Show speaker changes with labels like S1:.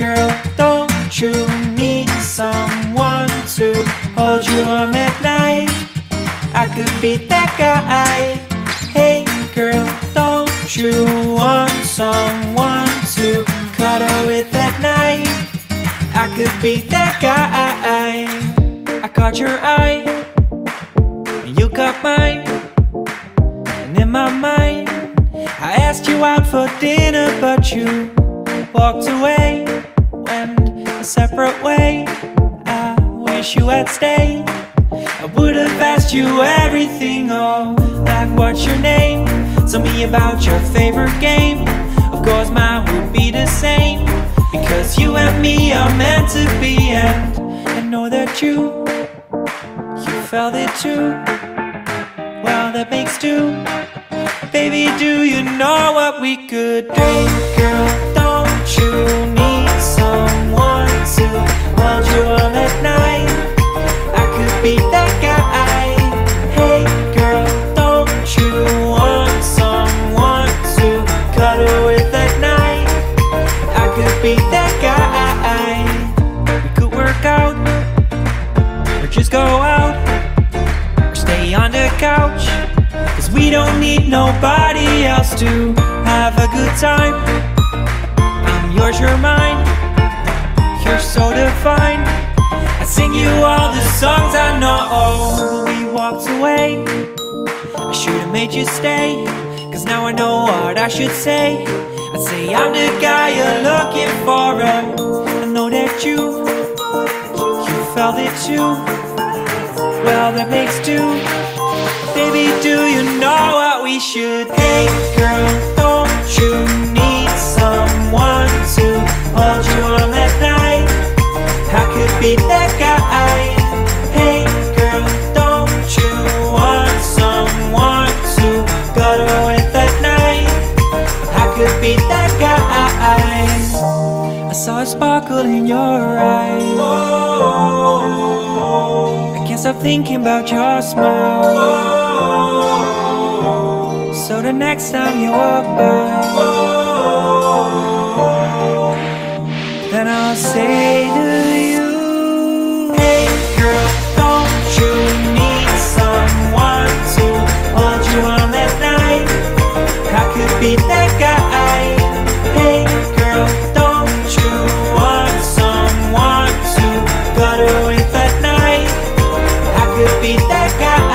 S1: girl, don't you need someone to hold you warm at night? I could be that guy. Hey girl, don't you want someone to cuddle with at night? I could be that guy. I caught your eye, and you caught mine. And in my mind, I asked you out for dinner, but you walked away. Went a separate way. I wish you had stayed. I would have asked you everything, oh, like what's your name? Tell me about your favorite game. Of course, mine would be the same. Because you and me are meant to be, and I know that you, you felt it too. Well, that makes two. Baby, do you know what we could do? Girl, We don't need nobody else to have a good time. I'm yours, you're mine. You're so divine. I sing you all the songs I know. Oh, we walked away. I should have made you stay. Cause now I know what I should say. I'd say I'm the guy you're looking for. I know that you, you felt it too. Well, that makes two. Baby, do you know what we should? Hey, girl, don't you need someone to hold you warm at night? I could be that guy. Hey, girl, don't you want someone to cuddle with at night? I could be that guy. I saw a sparkle in your eyes. Stop thinking about your smile. So the next time you walk by, then I'll say be that guy.